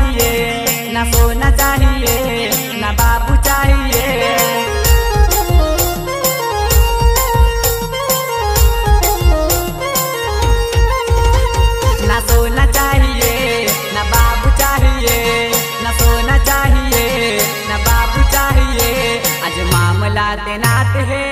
चाहिए, ना सोना चाहिए, ना बाबू चाहिए। ना सोना चाहिए, ना बाबू चाहिए, ना सोना चाहिए, ना बाबू चाहिए। आज मामला तैनात है।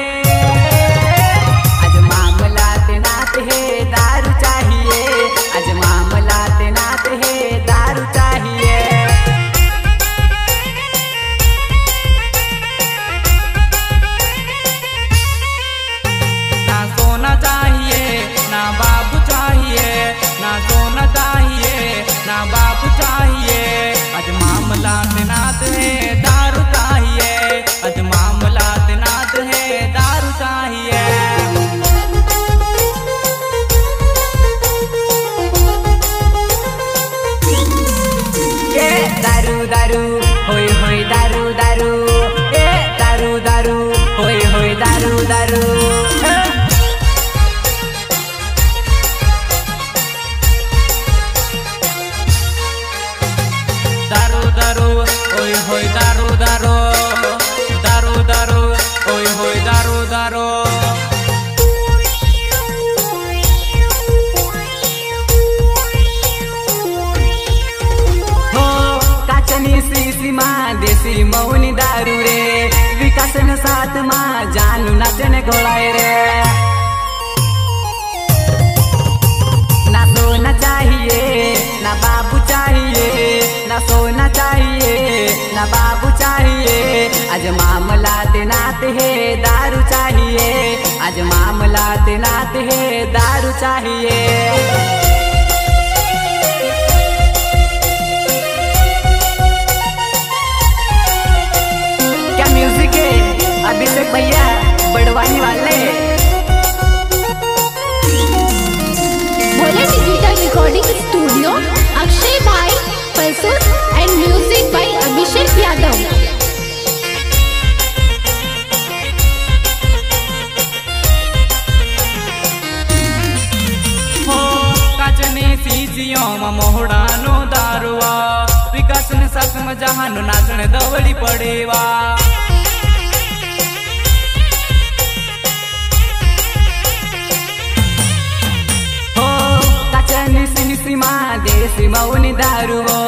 दारू दारू दारू ए दारू दारू होय होय दारू दारू। देसी मौनी दारू रे। विकास न साथ मा जानू नाचन घोड़ाए रे। ना सोना चाहिए, ना बाबू चाहिए, ना सोना चाहिए, ना बाबू चाहिए। आज मामला नात है, दारू चाहिए। आज मामला नात है, दारू चाहिए। भैया बड़वानी वाले Bhole digital recording studio Akshay भाई Palsur and music by Abhishek Yadav हो કાચની સીજીઓમાં મોહડાનો દારૂવા વિકાસને સાસમાં જહાનો નાચણે દવડી પડેવા सिनीसीमा देसी मौनी दारूवो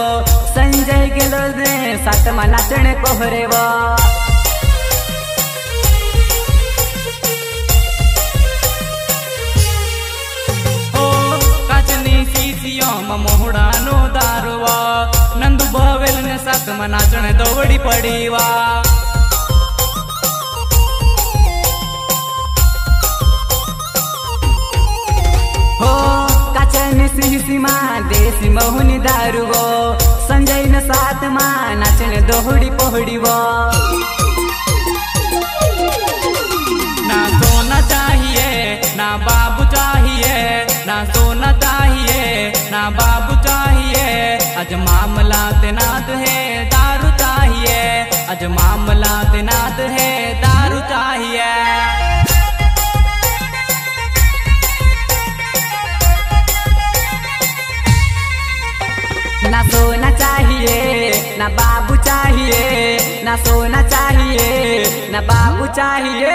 संजय गेलो ने सातमा नाचणे कोहरेवा ओ કાચની સીસીઓમાં મોહડાનો દારૂવા નંદુ ભવેલ ને સાતમાં નાચણે દોવડી પડીવા सिसीमा देसी महुनी दारूवो। संजय न सातमा नाचणे दोहडी पोहडीवो। ना सोना चाहिए, ना बाबू चाहिए, ना सोना चाहिए, ना बाबू चाहिए। आज मामला नाद है, दारू चाहिए। आज मामला नाद है, दारू ना सोना चाहिए ना बाबू चाहिए ना सोना चाहिए ना बाबू चाहिए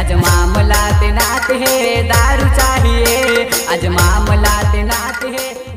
आज मामला नात है दारू चाहिए आज मामला नात है।